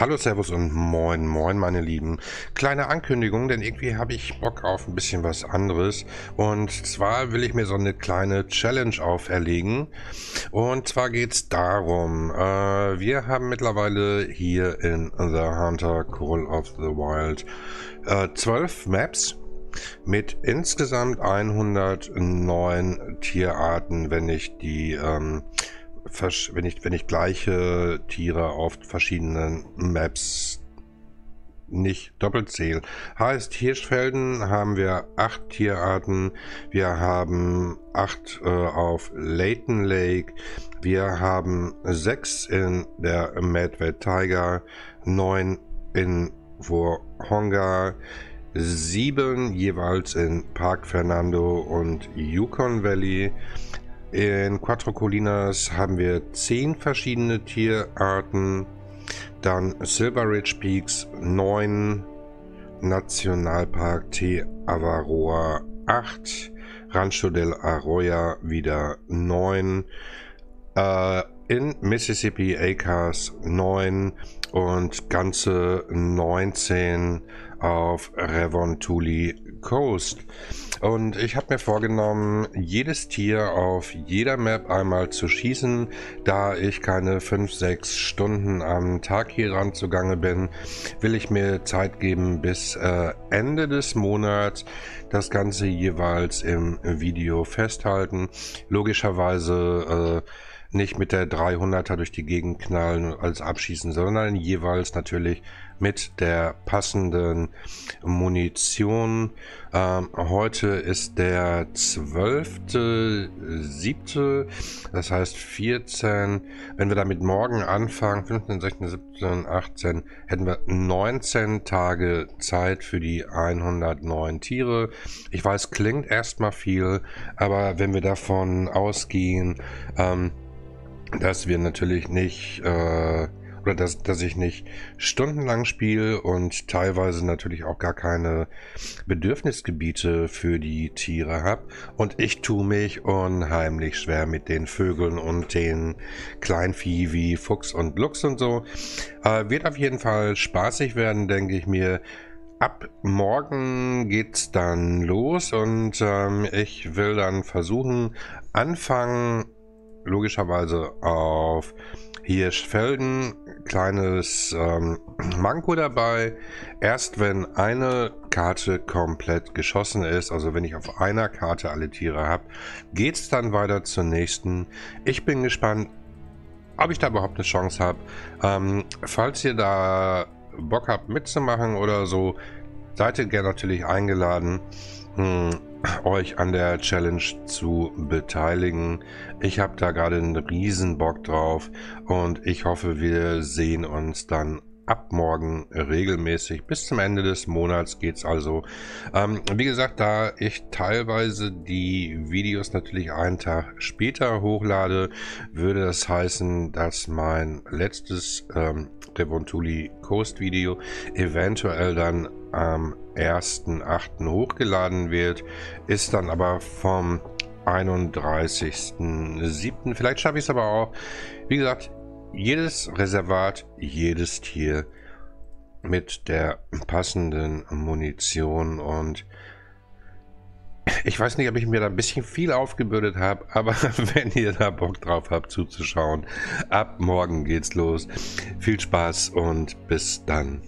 Hallo, Servus und Moin, Moin, meine Lieben. Kleine Ankündigung, denn irgendwie habe ich Bock auf ein bisschen was anderes. Und zwar will ich mir so eine kleine Challenge auferlegen. Und zwar geht es darum, äh, wir haben mittlerweile hier in The Hunter Call of the Wild äh, 12 Maps mit insgesamt 109 Tierarten, wenn ich die ähm, wenn ich, wenn ich gleiche Tiere auf verschiedenen Maps nicht doppelt zähle. Heißt, Hirschfelden haben wir acht Tierarten. Wir haben acht äh, auf Leighton Lake. Wir haben sechs in der Madwed Tiger, neun in Wohonga, sieben jeweils in Park Fernando und Yukon Valley. In Quattro Colinas haben wir zehn verschiedene Tierarten. Dann Silver Ridge Peaks 9, Nationalpark Te Avaroa 8, Rancho del Arroyo wieder 9, äh, in Mississippi Acres 9 und ganze 19 auf Revontuli Coast. Und ich habe mir vorgenommen, jedes Tier auf jeder Map einmal zu schießen. Da ich keine 5-6 Stunden am Tag hier dran zugange bin, will ich mir Zeit geben bis äh, Ende des Monats das Ganze jeweils im Video festhalten. Logischerweise äh, nicht mit der 300er durch die Gegend knallen als abschießen, sondern jeweils natürlich mit der passenden Munition. Ähm, heute ist der 12.7., das heißt 14. Wenn wir damit morgen anfangen, 15, 16, 17, 18, hätten wir 19 Tage Zeit für die 109 Tiere. Ich weiß, klingt erstmal viel, aber wenn wir davon ausgehen, ähm, dass wir natürlich nicht äh, oder dass, dass ich nicht stundenlang spiele und teilweise natürlich auch gar keine Bedürfnisgebiete für die Tiere habe. Und ich tue mich unheimlich schwer mit den Vögeln und den Kleinvieh wie Fuchs und Luchs und so. Äh, wird auf jeden Fall spaßig werden, denke ich mir. Ab morgen geht's dann los und ähm, ich will dann versuchen, anfangen logischerweise auf Hirschfelden, kleines ähm, Manko dabei. Erst wenn eine Karte komplett geschossen ist, also wenn ich auf einer Karte alle Tiere habe, geht es dann weiter zur nächsten. Ich bin gespannt, ob ich da überhaupt eine Chance habe. Ähm, falls ihr da Bock habt mitzumachen oder so, seid ihr gerne natürlich eingeladen. Hm, euch an der Challenge zu beteiligen. Ich habe da gerade einen riesen Bock drauf und ich hoffe, wir sehen uns dann ab morgen regelmäßig. Bis zum Ende des Monats geht's also. Ähm, wie gesagt, da ich teilweise die Videos natürlich einen Tag später hochlade, würde das heißen, dass mein letztes ähm, Revontuli Coast Video eventuell dann am 1.8. hochgeladen wird, ist dann aber vom 31.07. Vielleicht schaffe ich es aber auch. Wie gesagt, jedes Reservat, jedes Tier mit der passenden Munition und ich weiß nicht, ob ich mir da ein bisschen viel aufgebürdet habe, aber wenn ihr da Bock drauf habt zuzuschauen, ab morgen geht's los. Viel Spaß und bis dann.